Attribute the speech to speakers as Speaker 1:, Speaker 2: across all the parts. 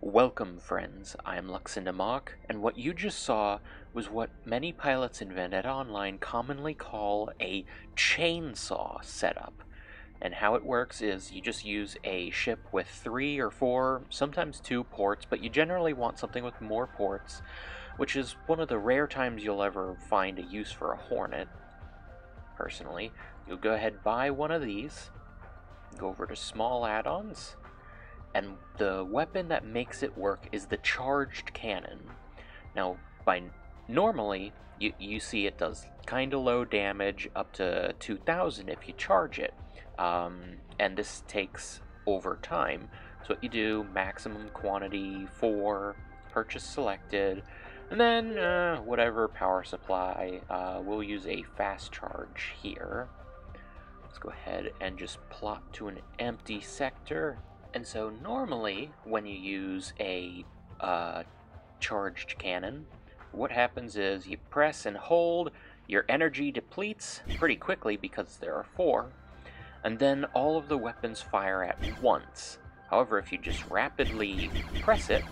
Speaker 1: Welcome, friends. I'm Luxen De'Mark, and what you just saw was what many pilots in Vendetta Online commonly call a chainsaw setup. And how it works is you just use a ship with three or four, sometimes two ports, but you generally want something with more ports, which is one of the rare times you'll ever find a use for a Hornet. Personally, you'll go ahead buy one of these, go over to small add-ons, and the weapon that makes it work is the charged cannon. Now, by normally, you, you see it does kind of low damage, up to 2000 if you charge it, um, and this takes over time. So what you do, maximum quantity 4, purchase selected, and then uh, whatever power supply, uh, we'll use a fast charge here. Let's go ahead and just plot to an empty sector and so normally when you use a uh, charged cannon, what happens is you press and hold, your energy depletes pretty quickly because there are four, and then all of the weapons fire at once. However, if you just rapidly press it,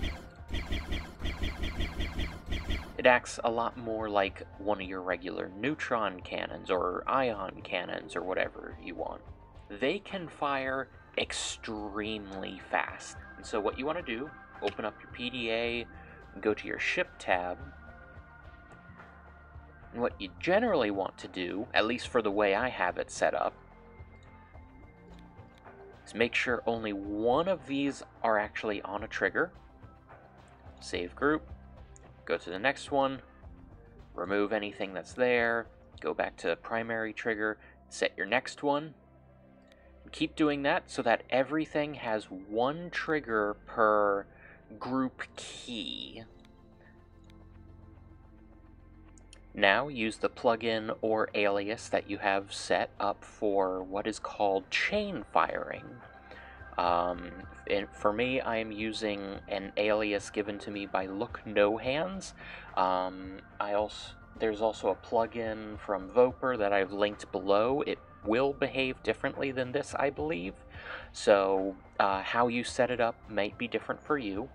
Speaker 1: it acts a lot more like one of your regular neutron cannons or ion cannons or whatever you want. They can fire extremely fast. And so what you want to do, open up your PDA, go to your ship tab, and what you generally want to do, at least for the way I have it set up, is make sure only one of these are actually on a trigger. Save group, go to the next one, remove anything that's there, go back to primary trigger, set your next one, Keep doing that so that everything has one trigger per group key. Now use the plugin or alias that you have set up for what is called chain firing. Um, for me, I am using an alias given to me by Look No Hands. Um, I also there's also a plugin from Voper that I've linked below. It will behave differently than this, I believe. So uh, how you set it up might be different for you.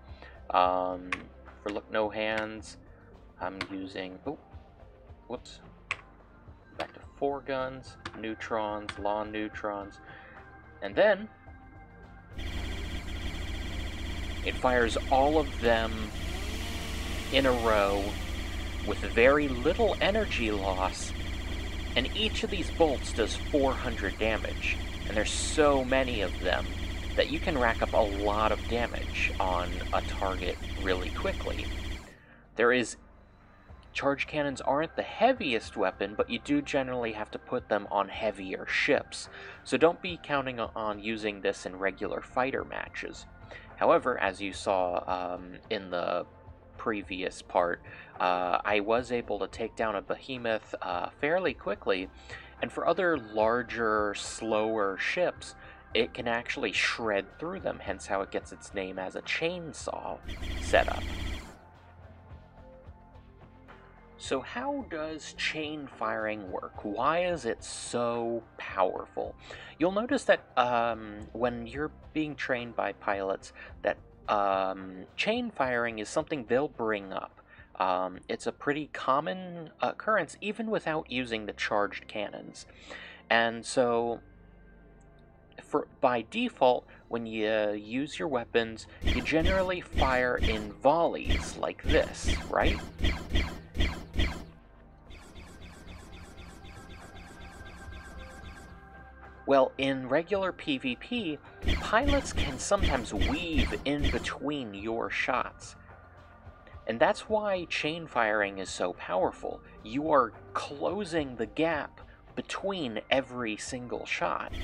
Speaker 1: Um, for Look No Hands, I'm using... Oh, whoops. Back to four guns, neutrons, law neutrons. And then... It fires all of them in a row with very little energy loss and each of these bolts does 400 damage, and there's so many of them that you can rack up a lot of damage on a target really quickly. There is Charge cannons aren't the heaviest weapon, but you do generally have to put them on heavier ships, so don't be counting on using this in regular fighter matches. However, as you saw um, in the previous part, uh, I was able to take down a behemoth uh, fairly quickly, and for other larger, slower ships, it can actually shred through them, hence how it gets its name as a chainsaw setup. So how does chain firing work? Why is it so powerful? You'll notice that um, when you're being trained by pilots that um, chain firing is something they'll bring up. Um, it's a pretty common occurrence even without using the charged cannons. And so, for by default, when you use your weapons, you generally fire in volleys like this, right? Well, in regular PvP, pilots can sometimes weave in between your shots. And that's why chain firing is so powerful. You are closing the gap between every single shot.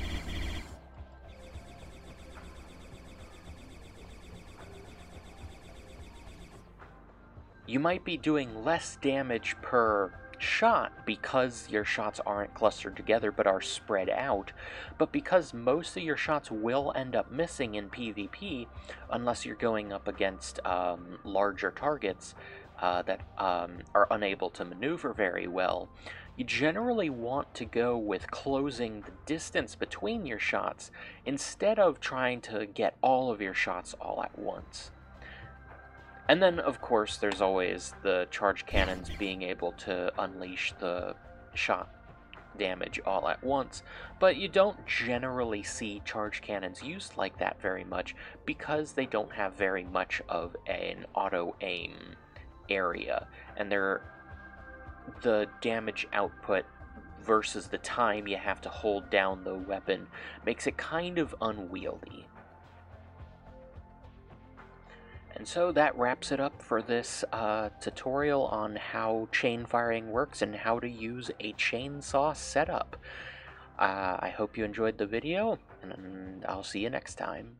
Speaker 1: You might be doing less damage per shot because your shots aren't clustered together but are spread out, but because most of your shots will end up missing in PvP unless you're going up against um, larger targets uh, that um, are unable to maneuver very well, you generally want to go with closing the distance between your shots instead of trying to get all of your shots all at once. And then, of course, there's always the charge cannons being able to unleash the shot damage all at once, but you don't generally see charge cannons used like that very much because they don't have very much of an auto aim area, and they're the damage output versus the time you have to hold down the weapon makes it kind of unwieldy. And so that wraps it up for this uh, tutorial on how chain firing works and how to use a chainsaw setup. Uh, I hope you enjoyed the video, and I'll see you next time.